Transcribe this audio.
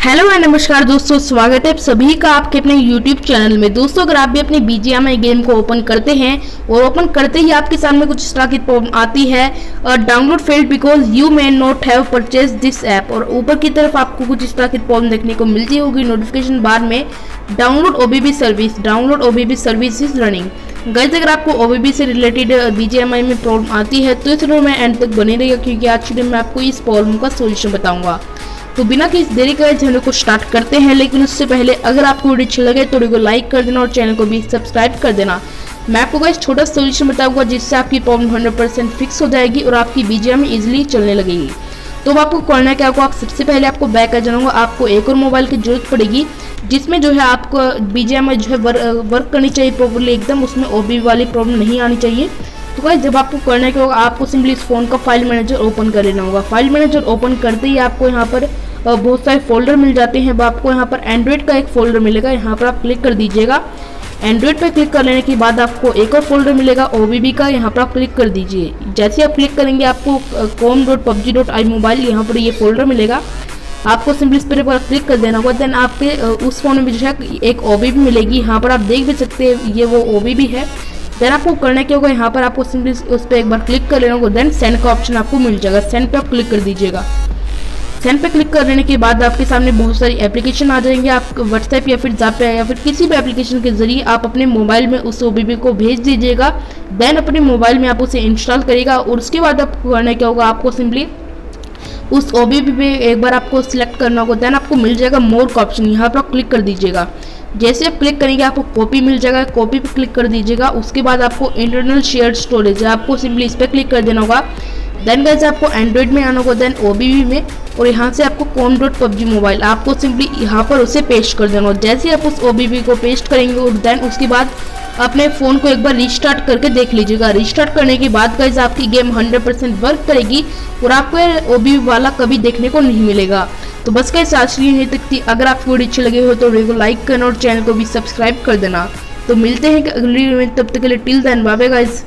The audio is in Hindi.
हेलो एंड नमस्कार दोस्तों, स्वागत है सभी का आपके अपने यूट्यूब चैनल में। दोस्तों, अगर आप भी अपने बीजीएमआई गेम को ओपन करते हैं और ओपन करते ही आपके सामने कुछ इस तरह की प्रॉब्लम आती है download failed because you may not have purchase this app और ऊपर की तरफ़ आपको कुछ इस तरह की प्रॉब्लम देखने को मिलती होगी नोटिफिकेशन बार में। Download OBB service download o service is running gas अगर आपको ओबीबी से रिलेटेड बीजीएमआई में प्रॉब्लम आती है तो इस में एंड तक बने रहिएगा क्योंकि आज वीडियो में आपको इस प्रॉब्लम का सोल्यूशन बताऊँगा। तो बिना किसी देरी करे चैनल को स्टार्ट करते हैं, लेकिन उससे पहले अगर आपको वीडियो अच्छी लगे तो वीडियो को लाइक कर देना और चैनल को भी सब्सक्राइब कर देना। मैं आपको एक छोटा सोल्यूशन बताऊँगा जिससे आपकी प्रॉब्लम हंड्रेड परसेंट फिक्स हो जाएगी और आपकी बीजीएम इजिली चलने लगेगी। तो आपको करना क्या होगा आप सबसे पहले आपको बैक आ जाना आपको एक और मोबाइल की ज़रूरत पड़ेगी, जिसमें जो है आपको बीजेएम जो है वर्क करनी चाहिए प्रॉपरली एकदम, उसमें ओबी वाली प्रॉब्लम नहीं आनी चाहिए। तो गाइस जब आपको करना क्या होगा, आपको सिंपली इस फ़ोन का फ़ाइल मैनेजर ओपन कर लेना होगा। फ़ाइल मैनेजर ओपन करते ही आपको यहाँ पर बहुत सारे फोल्डर मिल जाते हैं। आपको यहाँ पर एंड्रॉयड का एक फ़ोल्डर मिलेगा। यहाँ पर आप क्लिक कर दीजिएगा। एंड्रॉयड पर क्लिक कर लेने के बाद आपको एक और फोल्डर मिलेगा ओ का। यहाँ पर आप क्लिक कर दीजिए। जैसे आप क्लिक करेंगे, आपको com dot PUBG dot I mobile यहाँ पर ये फोल्डर मिलेगा। आपको सिंपली इस पर क्लिक कर देना होगा। देन आपके उस फ़ोन में जो है, एक ओ भी मिलेगी। यहाँ पर आप देख भी सकते हैं, ये वो ओ भी है। देन आपको करने के होगा? यहाँ पर आपको सिंपली उस पर एक बार क्लिक कर लेना होगा। देन सेंड का ऑप्शन आपको मिल जाएगा। सेंड पर आप क्लिक कर दीजिएगा। सेंड पे क्लिक कर लेने के बाद आपके सामने बहुत सारी एप्लीकेशन आ जाएँगे। आप व्हाट्सएप या फिर जाप या फिर किसी भी एप्लीकेशन के ज़रिए आप अपने मोबाइल में उस ओ को भेज दीजिएगा। देन अपने मोबाइल में आप उसे इंस्टॉल करेगा और उसके बाद आपको करना क्या होगा? आपको सिंपली उस ओबीबी पे एक बार आपको सिलेक्ट करना होगा। देन आपको मिल जाएगा मोर का ऑप्शन यहाँ पर आप क्लिक कर दीजिएगा। जैसे आप क्लिक करेंगे, आपको कॉपी मिल जाएगा। कॉपी पे क्लिक कर दीजिएगा। उसके बाद आपको इंटरनल शेयर स्टोरेज है। आपको सिंपली इस पर क्लिक कर देना होगा। देन गैस आपको एंड्रॉइड में आना होगा देन ओ में, और यहाँ से आपको कॉम डॉट पबजी मोबाइल आपको सिंपली यहाँ पर उसे पेस्ट कर देना जैसे आप उस ओबीबी को पेस्ट करेंगे, और देन उसके बाद अपने फ़ोन को एक बार रिस्टार्ट करके देख लीजिएगा। रिस्टार्ट करने के बाद गाइज़ आपकी गेम 100% वर्क करेगी, और आपको ओ वाला कभी देखने को नहीं मिलेगा। तो बस कैसे की नहीं थी। अगर आपको वीडियो अच्छी लगे हो तो वीडियो को लाइक करना और चैनल को भी सब्सक्राइब कर देना। तो मिलते हैं अगली तब तक के लिए टिल दैन बाबे गाइज़